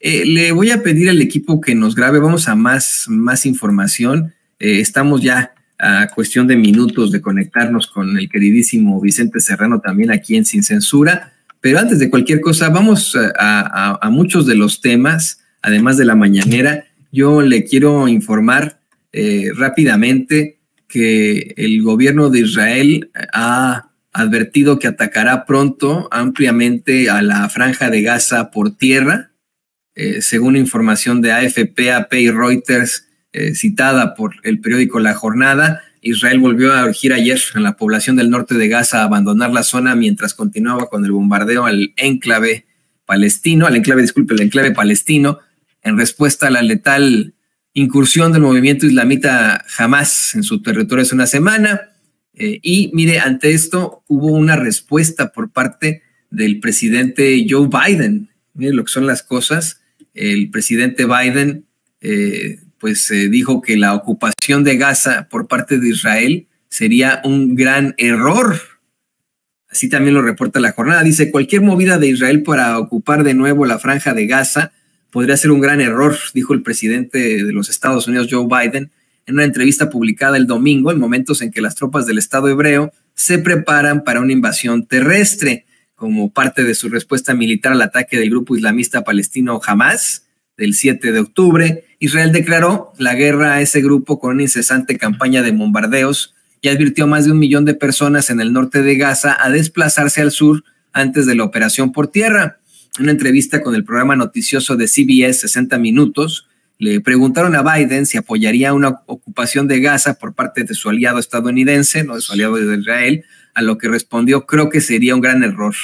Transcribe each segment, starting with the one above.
Eh, le voy a pedir al equipo que nos grabe, vamos a más, más información. Eh, estamos ya a cuestión de minutos de conectarnos con el queridísimo Vicente Serrano también aquí en Sin Censura. Pero antes de cualquier cosa, vamos a, muchos de los temas, además de la mañanera. Yo le quiero informar eh, rápidamente que el gobierno de Israel ha advertido que atacará pronto ampliamente a la franja de Gaza por tierra, eh, según información de AFP, AP y Reuters, eh, citada por el periódico La Jornada. Israel volvió a urgir ayer en la población del norte de Gaza a abandonar la zona mientras continuaba con el bombardeo al enclave palestino, al enclave, disculpe, el enclave palestino, en respuesta a la letal incursión del movimiento islamita Hamas en su territorio hace una semana. Eh, y mire, ante esto hubo una respuesta por parte del presidente Joe Biden. Mire lo que son las cosas. El presidente Biden eh, pues eh, dijo que la ocupación de Gaza por parte de Israel sería un gran error. Así también lo reporta la jornada. Dice, cualquier movida de Israel para ocupar de nuevo la franja de Gaza podría ser un gran error, dijo el presidente de los Estados Unidos, Joe Biden, en una entrevista publicada el domingo, en momentos en que las tropas del Estado hebreo se preparan para una invasión terrestre como parte de su respuesta militar al ataque del grupo islamista palestino Hamas del 7 de octubre. Israel declaró la guerra a ese grupo con una incesante campaña de bombardeos y advirtió a más de un millón de personas en el norte de Gaza a desplazarse al sur antes de la operación por tierra. En una entrevista con el programa noticioso de CBS 60 Minutos, le preguntaron a Biden si apoyaría una ocupación de Gaza por parte de su aliado estadounidense, no de su aliado de Israel, a lo que respondió, creo que sería un gran error.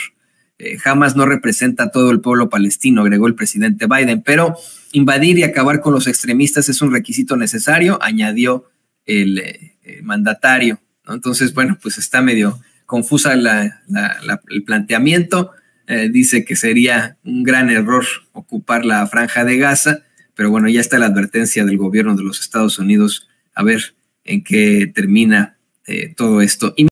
Eh, jamás no representa a todo el pueblo palestino, agregó el presidente Biden, pero invadir y acabar con los extremistas es un requisito necesario, añadió el, eh, mandatario. Entonces, bueno, pues está medio confusa el planteamiento. Eh, dice que sería un gran error ocupar la franja de Gaza, pero bueno, ya está la advertencia del gobierno de los Estados Unidos a ver en qué termina eh, todo esto.